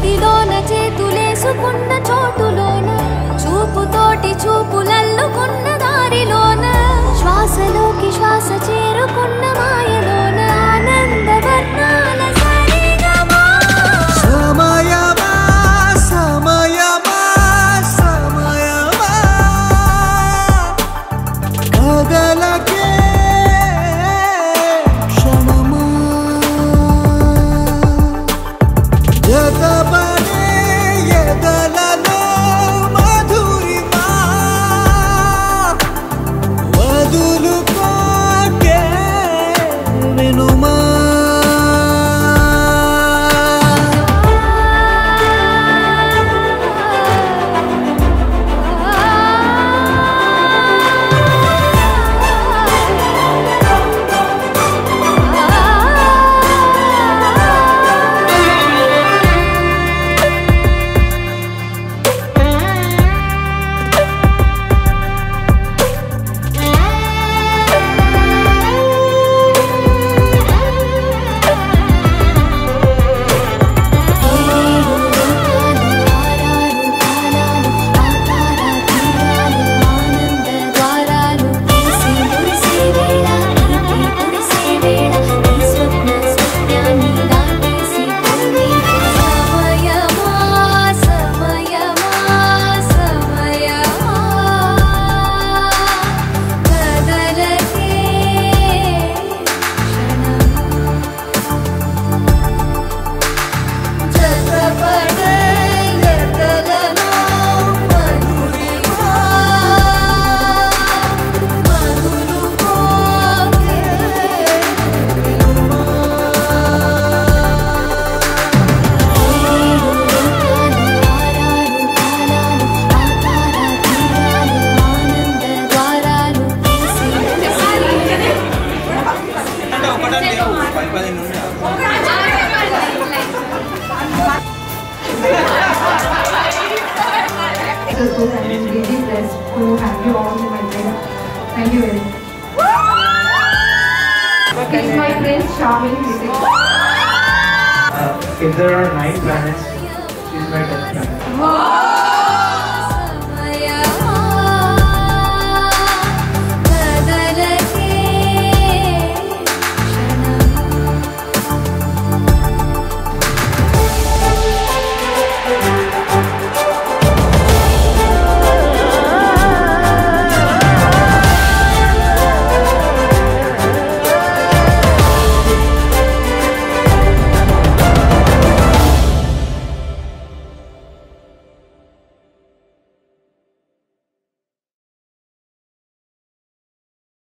చేతిలోన చేతులేసుకున్న చోటులోన చూపుతోటి చూపులల్ల So good and I'm really blessed to have you all in my life. Thank you very much. He's my prince, charming Ritik. Uh, if there are nine planets, she's my tenth planet.